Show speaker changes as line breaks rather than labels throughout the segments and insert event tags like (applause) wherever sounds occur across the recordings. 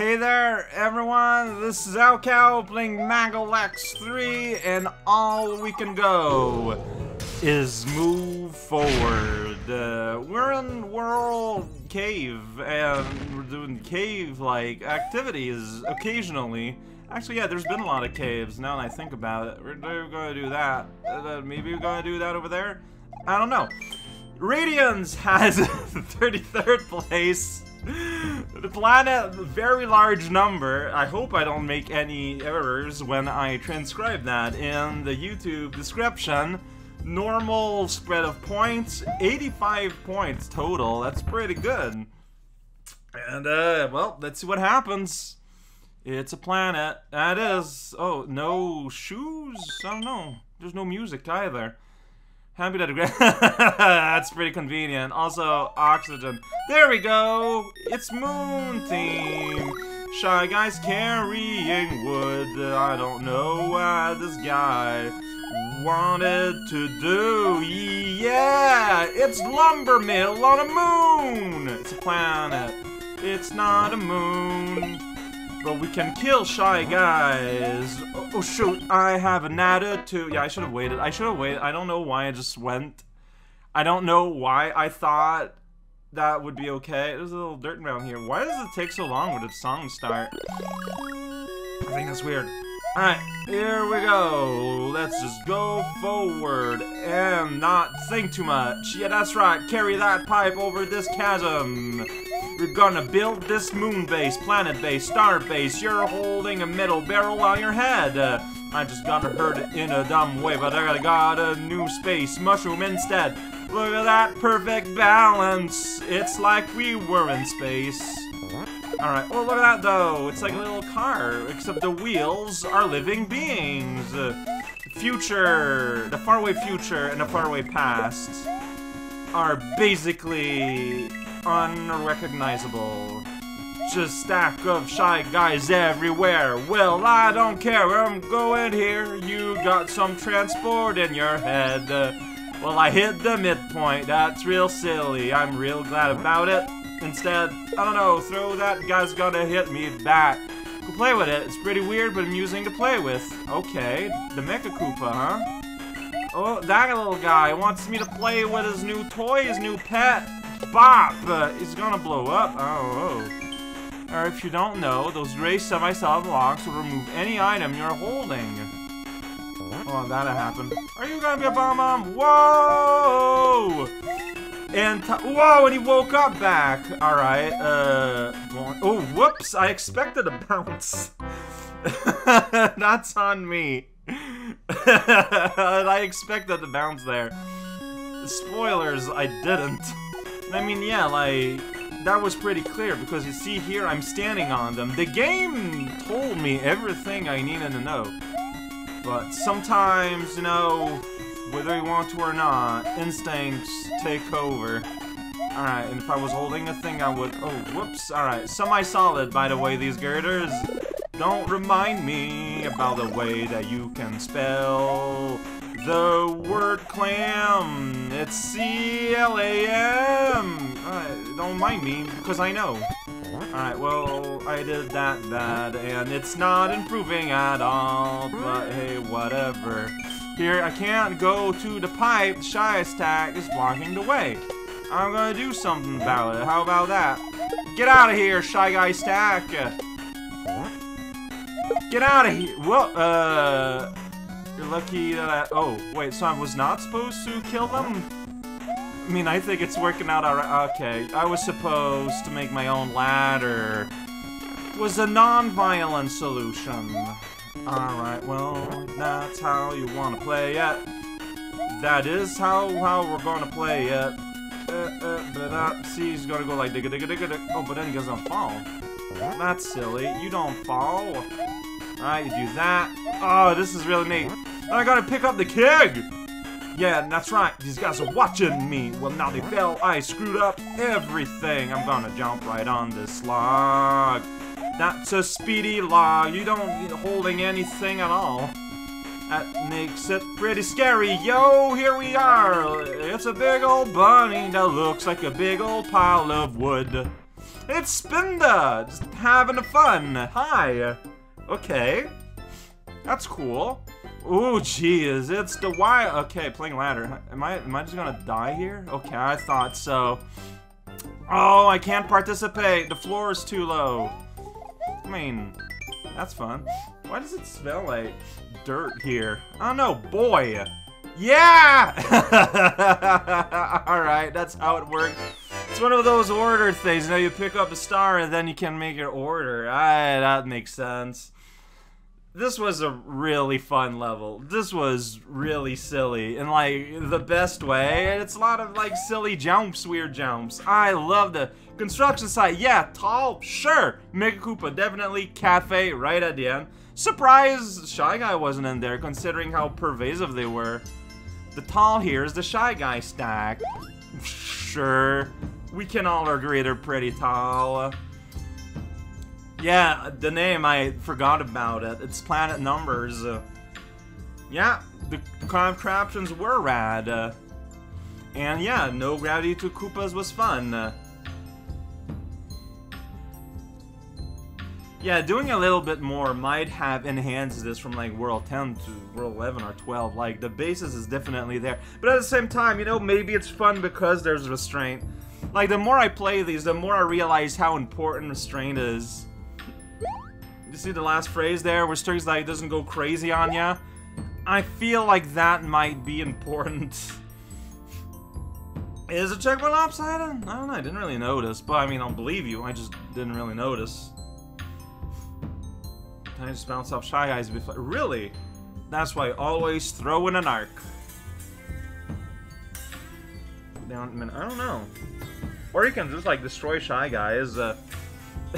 Hey there, everyone. This is raocow playing Magalex 3, and all we can go is move forward. Uh, we're in World Cave, and we're doing cave-like activities occasionally. Actually, yeah, there's been a lot of caves, now that I think about it. We're, gonna do that. Uh, maybe we're gonna do that over there? I don't know. Radians has (laughs) 33rd place. (laughs) The planet, very large number. I hope I don't make any errors when I transcribe that in the YouTube description. Normal spread of points, 85 points total. That's pretty good. And, uh, well, let's see what happens. It's a planet. That is. Oh, no shoes? I don't know. There's no music either. Happy agree. (laughs) That's pretty convenient. Also, oxygen. There we go! It's Moon Theme! Shy Guys carrying wood. I don't know what this guy wanted to do. Yeah! It's Lumber Mill on a moon! It's a planet. It's not a moon. But we can kill Shy Guys. Oh, oh, shoot, I have an attitude. Yeah, I should have waited. I should have waited. I don't know why I just went. I don't know why I thought that would be okay. There's a little dirt around here. Why does it take so long when the song start? I think that's weird. Alright, here we go. Let's just go forward and not think too much. Yeah, that's right. Carry that pipe over this chasm. We're gonna build this moon base, planet base, star base. You're holding a metal barrel on your head. Uh, I just gotta hurt in a dumb way, but I got a new space mushroom instead. Look at that perfect balance. It's like we were in space. Alright, well look at that though. It's like a little car, except the wheels are living beings. Uh, future, the faraway future and the faraway past are basically unrecognizable. Just stack of shy guys everywhere. Well, I don't care where I'm going here. You got some transport in your head. Well, I hit the midpoint. That's real silly. I'm real glad about it. Instead, I don't know, throw that guy's gonna hit me back. Go play with it. It's pretty weird, but amusing to play with. Okay, the Mecha Koopa, huh? Oh, that little guy wants me to play with his new toy, his new pet. Bop! Uh, he's gonna blow up. Oh, oh. Or if you don't know, those gray semi-solid blocks will remove any item you're holding. Oh, that'll happen. Are you gonna be a bomb bomb? Whoa! And whoa, and he woke up back. All right. Uh. Oh, whoops! I expected a bounce. (laughs) That's on me. (laughs) I expected the bounce there. Spoilers, I didn't. (laughs) I mean, yeah, like that was pretty clear because you see here, I'm standing on them. The game told me everything I needed to know. But sometimes, you know, whether you want to or not, instincts take over. Alright, and if I was holding a thing, I would... Oh, whoops. Alright, semi-solid, by the way, these girders. Don't remind me about the way that you can spell the word clam. It's C-L-A-M. Alright, don't mind me, because I know. Alright, well, I did that bad, and it's not improving at all, but hey, whatever. Here, I can't go to the pipe. Shy Stack is blocking the way. I'm gonna do something about it. How about that? Get out of here, Shy Guy Stack! Get out of here! Well, uh... You're lucky that I... Oh, wait, so I was not supposed to kill them? I mean, I think it's working out alright. Okay, I was supposed to make my own ladder. It was a non-violent solution. Alright, well, that's how you want to play it. That is how, how we're to play it. Uh, uh, but uh, see, he's gonna go like digga digga digga digga. Oh, but then he doesn't fall. That's silly. You don't fall. Alright, you do that. Oh, this is really neat. I gotta pick up the keg! Yeah, that's right. These guys are watching me. Well, now they fell. I screwed up everything. I'm gonna jump right on this log. That's a speedy log. You don't need holding anything at all. That makes it pretty scary. Yo, here we are. It's a big old bunny that looks like a big old pile of wood. It's Spinda! Just having fun. Hi. Okay. That's cool. Ooh, geez, it's the wire. Okay, playing ladder. Am I am I just gonna die here? Okay, I thought so. Oh, I can't participate. The floor is too low. I mean, that's fun. Why does it smell like dirt here? Oh no, boy. Yeah! (laughs) Alright, that's how it works. It's one of those order things. You know, you pick up a star and then you can make your order. Ah, that makes sense this was a really fun level. This was really silly in like the best way. And it's a lot of like silly jumps, weird jumps. I love the construction site. Yeah, tall, sure. Mecha Koopa, definitely. Cafe, right at the end. Surprise Shy Guy wasn't in there considering how pervasive they were. The tall here is the Shy Guy stack. Sure. We can all agree they're pretty tall. Yeah, the name, I forgot about it. It's Planet Numbers. Uh, yeah, the contraptions were rad. Uh, and yeah, no gravity to Koopas was fun. Uh, yeah, doing a little bit more might have enhanced this from like World 10 to World 11 or 12. Like, the basis is definitely there. But at the same time, you know, maybe it's fun because there's restraint. Like, the more I play these, the more I realize how important restraint is. You see the last phrase there where Sturgis like doesn't go crazy on ya? I feel like that might be important. Is a checkpoint lopsided? I don't know, I didn't really notice. But I mean, I'll believe you, I just didn't really notice. Can I just bounce off Shy Guys before- Really? That's why I always throw in an arc. Down, I don't know. Or you can just like destroy Shy Guys. Uh, (laughs)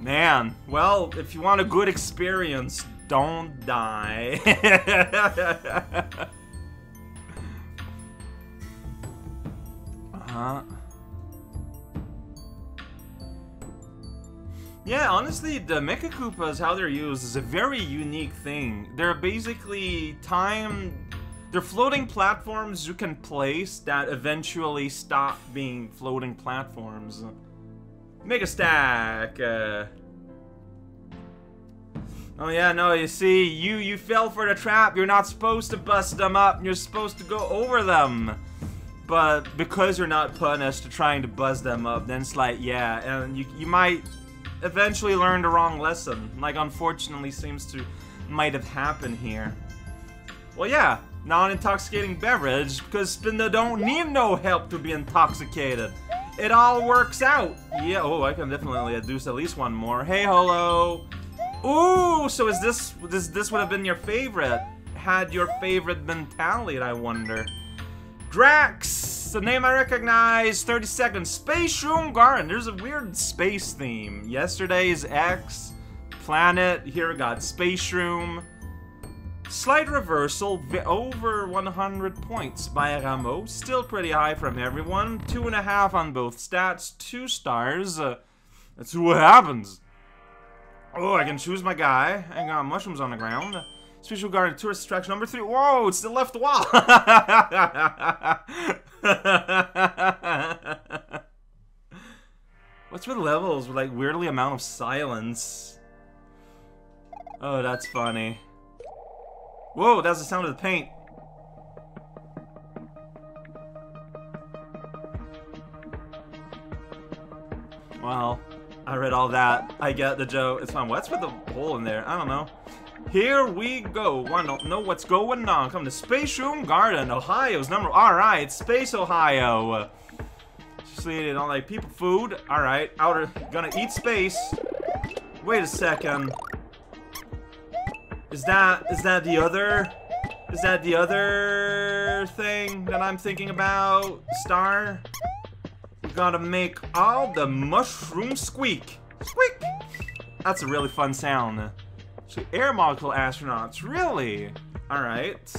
Man, well, if you want a good experience, don't die. (laughs) uh-huh. Yeah, honestly, the Mecha Koopas, how they're used, is a very unique thing. They're basically time... They're floating platforms you can place that eventually stop being floating platforms. Mega stack. Uh... Oh yeah, no, you see, you you fell for the trap. You're not supposed to bust them up. You're supposed to go over them. But because you're not punished for trying to buzz them up, then it's like, yeah, and you, you might eventually learn the wrong lesson. Like, unfortunately seems to might have happened here. Well, yeah, non-intoxicating beverage, because Spinda don't need no help to be intoxicated. It all works out. Yeah, oh, I can definitely adduce at least one more. Hey, Holo. Ooh, so is this, this, this would have been your favorite. Had your favorite been Tallied, I wonder. Drax, the name I recognize. 30 seconds. Spaceshroom Garden. There's a weird space theme. Yesterday's X, Planet. Here we got Spaceshroom. Slight reversal, over 100 points by Rameau. Still pretty high from everyone. Two and a half on both stats, two stars. Uh, that's what happens. Oh, I can choose my guy. I got mushrooms on the ground. Special guard tourist attraction number three. Whoa, it's the left wall. (laughs) What's with levels with like weirdly amount of silence? Oh, that's funny. Whoa, that's the sound of the paint. Well, I read all that. I get the joke. It's fine. What's with the hole in there? I don't know. Here we go. Want to know what's going on? Come to Spaceshroom Garden, Ohio's number. All right, Space Ohio. Seriously, don't like people food. All right, outer. Gonna eat space. Wait a second. Is that is that the other is that the other thing that I'm thinking about? Star? We gotta make all the mushroom squeak. Squeak! That's a really fun sound. So air molecule astronauts, really? Alright.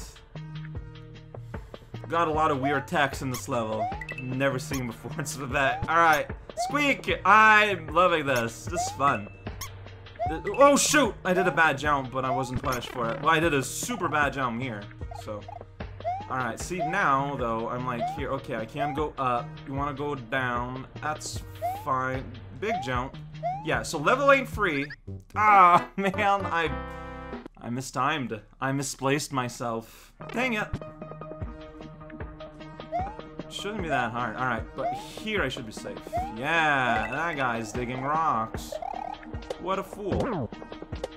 Got a lot of weird text in this level. Never seen before, (laughs) so that. Alright. Squeak! I'm loving this. This is fun. Oh shoot! I did a bad jump, but I wasn't punished for it. Well, I did a super bad jump here, so. Alright, see now, though, I'm like, here, okay, I can go up. You want to go down. That's fine. Big jump. Yeah, so level ain't free. Ah, (laughs) man, I... I mistimed. I misplaced myself. Dang it. Shouldn't be that hard. Alright, but here I should be safe. Yeah, that guy's digging rocks. What a fool.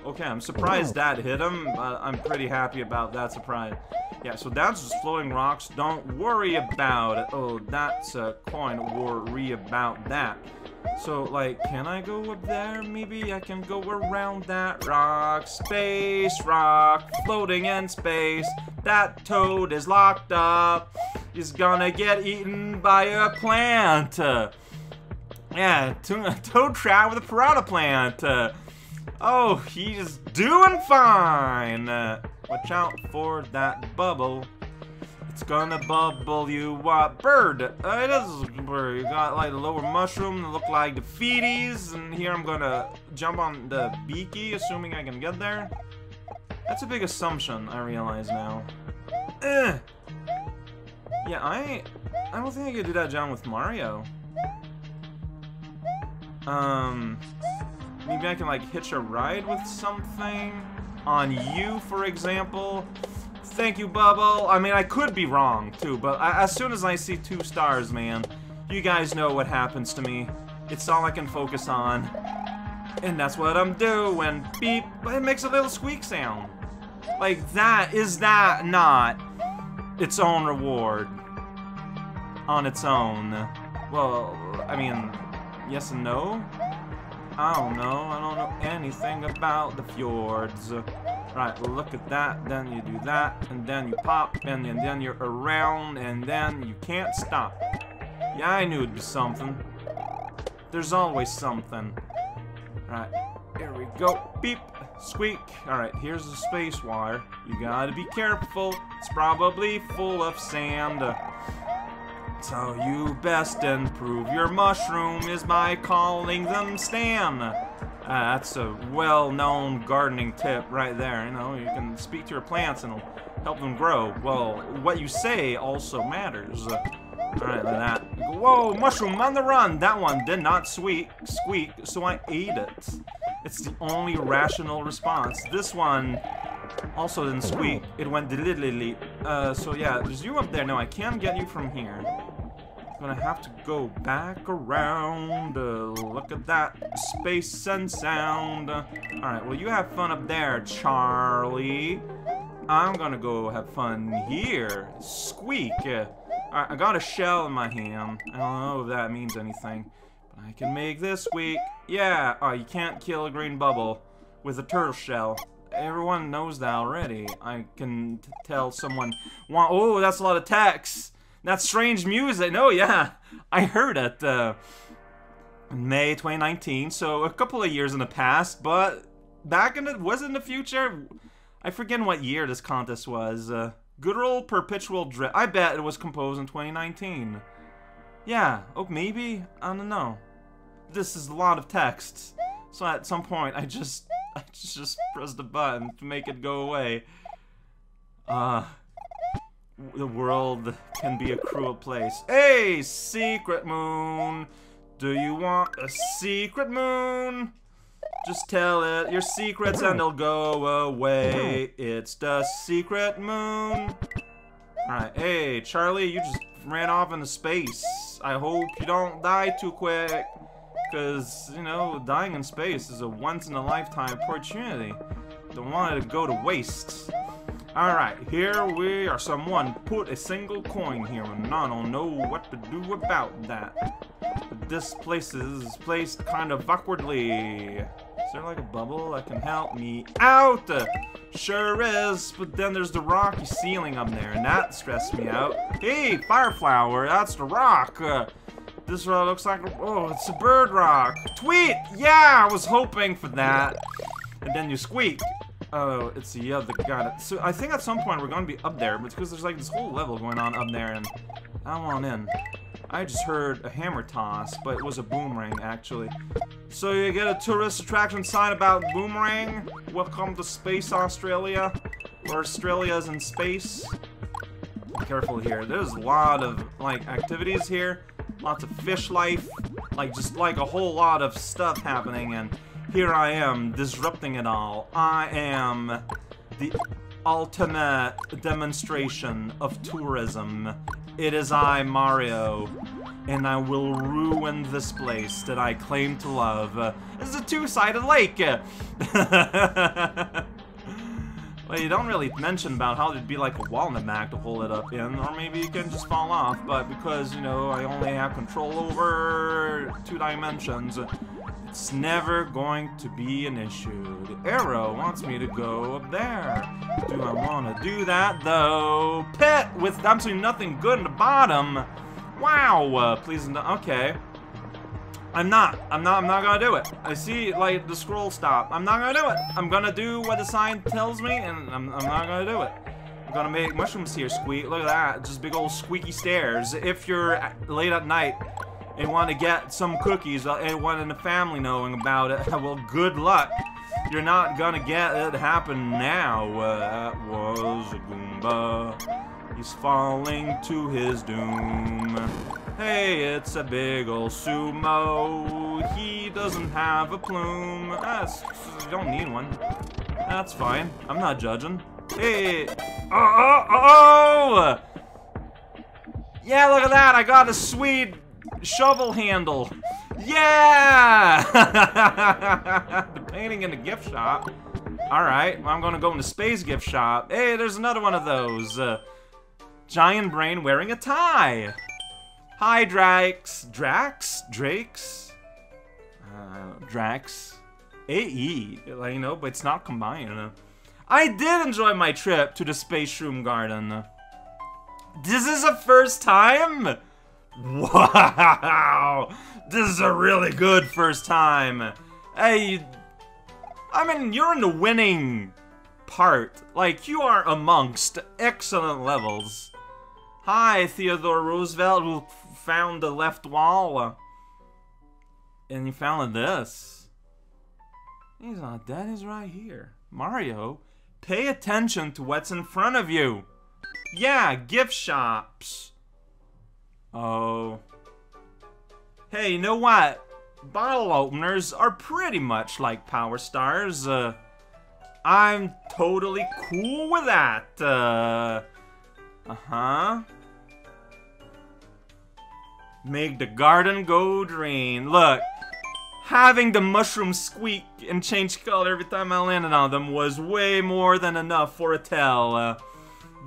Okay, I'm surprised that hit him. I'm pretty happy about that surprise. Yeah, so that's just floating rocks. Don't worry about it. Oh, that's a coin. Worry about that. So, like, can I go up there? Maybe I can go around that rock. Space rock, floating in space. That toad is locked up. He's gonna get eaten by a plant. Yeah, to (laughs) toad trap with a piranha plant. Uh, oh, he's doing fine. Uh, watch out for that bubble. It's gonna bubble you what bird? Uh, it is a bird. You got like the lower mushroom that look like the feeties, and here I'm gonna jump on the beaky, assuming I can get there. That's a big assumption, I realize now. Ugh. Yeah, I I don't think I could do that jump with Mario. Um maybe I can like hitch a ride with something on you, for example. Thank you, Bubble. I mean, I could be wrong, too, but I, as soon as I see two stars, man, you guys know what happens to me. It's all I can focus on. And that's what I'm doing. Beep. It makes a little squeak sound. Like, that, is that not its own reward? On its own. Well, I mean, yes and no? I don't know. I don't know anything about the fjords. Right, look at that, then you do that, and then you pop, and then, then you're around, and then you can't stop. Yeah, I knew it'd be something. There's always something. Right, here we go. Beep, squeak. Alright, here's the space wire. You gotta be careful. It's probably full of sand. So you best improve your mushroom is by calling them Stan. Uh, that's a well-known gardening tip right there. You know, you can speak to your plants and help them grow. Well, what you say also matters. Uh, Alright, that. Whoa, mushroom on the run! That one did not squeak, squeak, so I ate it. It's the only rational response. This one also didn't squeak. It went dilly Uh, so yeah, there's you up there. No, I can't get you from here gonna have to go back around. Uh, look at that space and sound. Uh, Alright, well you have fun up there, Charlie. I'm gonna go have fun here. Squeak. Uh, Alright, I got a shell in my hand. I don't know if that means anything. But I can make this squeak. Yeah, oh, you can't kill a green bubble with a turtle shell. Everyone knows that already. I can tell someone, oh, that's a lot of text. That strange music. No, yeah. (laughs) I heard it. Uh, May 2019, so a couple of years in the past, but back in the was in the future. I forget what year this contest was. Uh, good old perpetual drift. I bet it was composed in 2019. Yeah, oh maybe I don't know. This is a lot of text, so at some point I just (laughs) I just pressed the button to make it go away. Uh, the world can be a cruel place. Hey, secret moon! Do you want a secret moon? Just tell it your secrets and they'll go away. It's the secret moon. Alright, hey, Charlie, you just ran off into space. I hope you don't die too quick. Because, you know, dying in space is a once-in-a-lifetime opportunity. Don't want it to go to waste. Alright, here we are. Someone put a single coin here, and I don't know what to do about that. This place is placed kind of awkwardly. Is there like a bubble that can help me out? Sure is, but then there's the rocky ceiling up there, and that stressed me out. Hey, Fireflower, that's the rock. Uh, this rock looks like, oh, it's a bird rock. Tweet! Yeah, I was hoping for that. And then you squeak. Oh, it's the other guy. So I think at some point we're going to be up there, but because there's like this whole level going on up there, and I want in. I just heard a hammer toss, but it was a boomerang, actually. So you get a tourist attraction sign about boomerang. Welcome to Space Australia, where Australia's in space. Be careful here. There's a lot of, like, activities here. Lots of fish life. Like, just like a whole lot of stuff happening, and here I am, disrupting it all. I am the ultimate demonstration of tourism. It is I, Mario, and I will ruin this place that I claim to love. Is a two-sided lake! (laughs) well, you don't really mention about how there'd be like a walnut mag to hold it up in, or maybe it can just fall off, but because, you know, I only have control over two dimensions, it's never going to be an issue. The arrow wants me to go up there. Do I want to do that, though? Pit with absolutely nothing good in the bottom. Wow. Uh, please, okay. I'm not. I'm not. I'm not gonna do it. I see, like, the scroll stop. I'm not gonna do it. I'm gonna do what the sign tells me, and I'm, I'm not gonna do it. I'm gonna make mushrooms here squeak. Look at that. Just big old squeaky stairs. If you're late at night and want to get some cookies uh, and want the family knowing about it, (laughs) well, good luck. You're not gonna get it happen now. Uh, that was a Goomba. He's falling to his doom. Hey, it's a big ol' sumo. He doesn't have a plume. That's, you don't need one. That's fine. I'm not judging. Hey. Oh, oh, oh! Yeah, look at that. I got a sweet shovel handle. Yeah! (laughs) the painting in the gift shop. Alright, I'm gonna go in the space gift shop. Hey, there's another one of those. Uh, giant brain wearing a tie. Hi, Drax. Drax? Drakes? Uh, Drax. AE, you know, but it's not combined. I did enjoy my trip to the Space Shroom Garden. This is the first time? Wow! This is a really good first time. Hey, I mean, you're in the winning part. Like, you are amongst excellent levels. Hi, Theodore Roosevelt, who found the left wall. And he found this. He's not dead, he's right here. Mario, pay attention to what's in front of you. Yeah, gift shops. Oh. Hey, you know what? Bottle openers are pretty much like Power Stars. Uh, I'm totally cool with that. Uh, uh-huh. Make the garden go green. Look, having the mushroom squeak and change color every time I landed on them was way more than enough for a tell. Uh,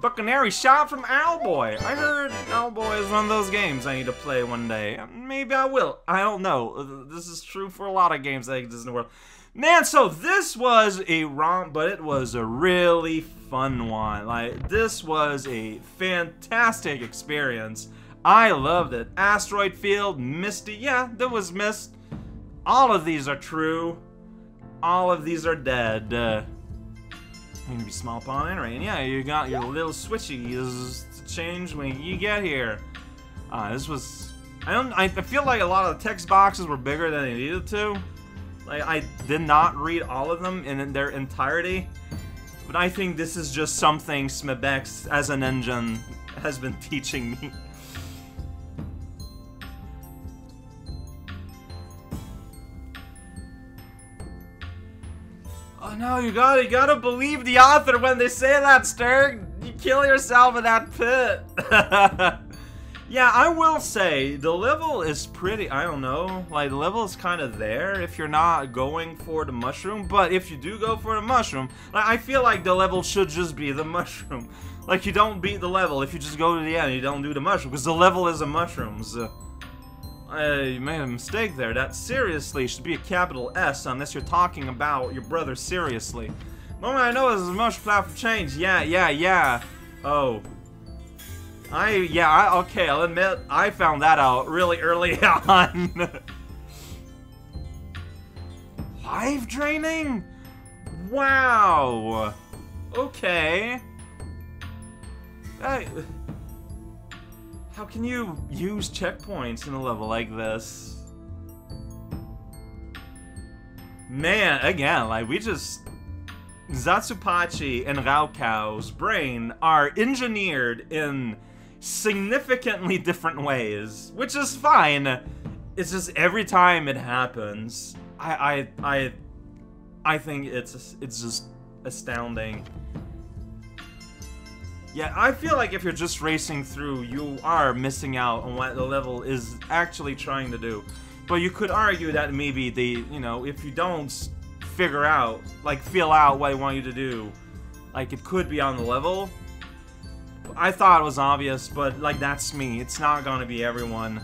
Buccaneer shot from Owlboy. I heard Owlboy is one of those games I need to play one day. Maybe I will. I don't know. This is true for a lot of games that exist in the world. Man, so this was a romp, but it was a really fun one. Like, this was a fantastic experience. I loved it. Asteroid Field, Misty, yeah, there was Mist. All of these are true. All of these are dead. Uh, going to be small pond and. Yeah, you got your little switchies to change when you get here. Uh, this was... I don't. I feel like a lot of the text boxes were bigger than they needed to. Like I did not read all of them in their entirety, but I think this is just something Smebex as an engine has been (laughs) teaching me. No, you gotta, you gotta believe the author when they say that, Stern. You kill yourself in that pit. (laughs) yeah, I will say, the level is pretty, I don't know, like, the level is kind of there if you're not going for the mushroom, but if you do go for the mushroom, like, I feel like the level should just be the (laughs) mushroom. Like, you don't beat the level if you just go to the end you don't do the mushroom, because the level is the mushrooms. Uh, you made a mistake there. That seriously should be a capital S unless you're talking about your brother seriously. Moment I know this is a motion for change. Yeah, yeah, yeah. Oh. I, yeah, I, okay, I'll admit, I found that out really early (laughs) on. Life draining? Wow. Okay. That... How can you use checkpoints in a level like this? Man, again, like, we just... Zatsupachi and raocow's brain are engineered in significantly different ways, which is fine. it's just every time it happens, I I I I think it's it's just astounding. Yeah, I feel like if you're just racing through, you are missing out on what the level is actually trying to do. But you could argue that maybe the, you know, if you don't figure out, like, feel out what they want you to do, like, it could be on the level. I thought it was obvious, but, like, that's me. It's not gonna be everyone.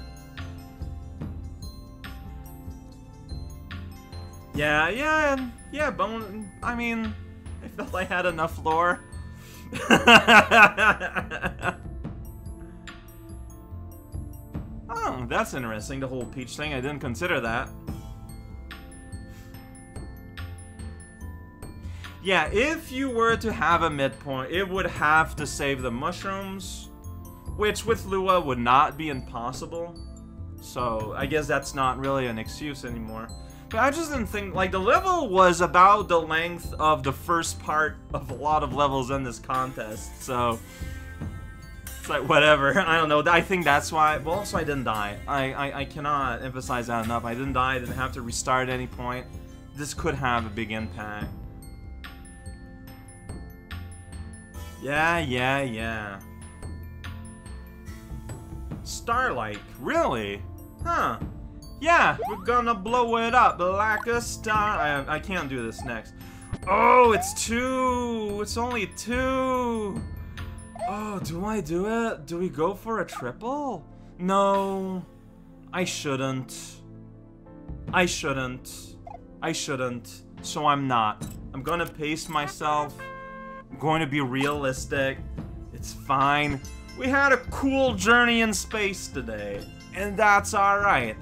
Yeah, yeah, yeah, Bone... I mean, (laughs) I felt I had enough lore. (laughs) oh, that's interesting, the whole Peach thing. I didn't consider that. Yeah, if you were to have a midpoint, it would have to save the mushrooms, which with Lua would not be impossible. So, I guess that's not really an excuse anymore. I just didn't think, like, the level was about the length of the first part of a lot of levels in this contest, so... It's like, whatever, (laughs) I don't know, I think that's why, well, also I didn't die. I, I, I cannot emphasize that enough, I didn't die, I didn't have to restart at any point. This could have a big impact. Yeah, yeah, yeah. Starlight, really? Huh. Yeah, we're gonna blow it up like a star. I, I can't do this next. Oh, it's two. It's only two. Oh, do I do it? Do we go for a triple? No, I shouldn't. I shouldn't. I shouldn't. So I'm not. I'm gonna pace myself. I'm going to be realistic. It's fine. We had a cool journey in space today, and that's alright.